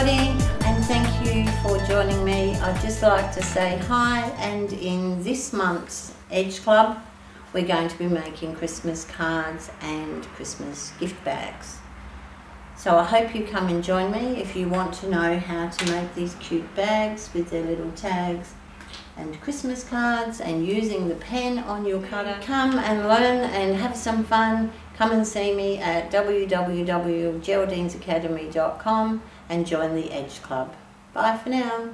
everybody and thank you for joining me. I'd just like to say hi and in this month's Edge Club we're going to be making Christmas cards and Christmas gift bags. So I hope you come and join me if you want to know how to make these cute bags with their little tags and Christmas cards and using the pen on your cutter. Come and learn and have some fun. Come and see me at www.geraldinesacademy.com and join the Edge Club. Bye for now.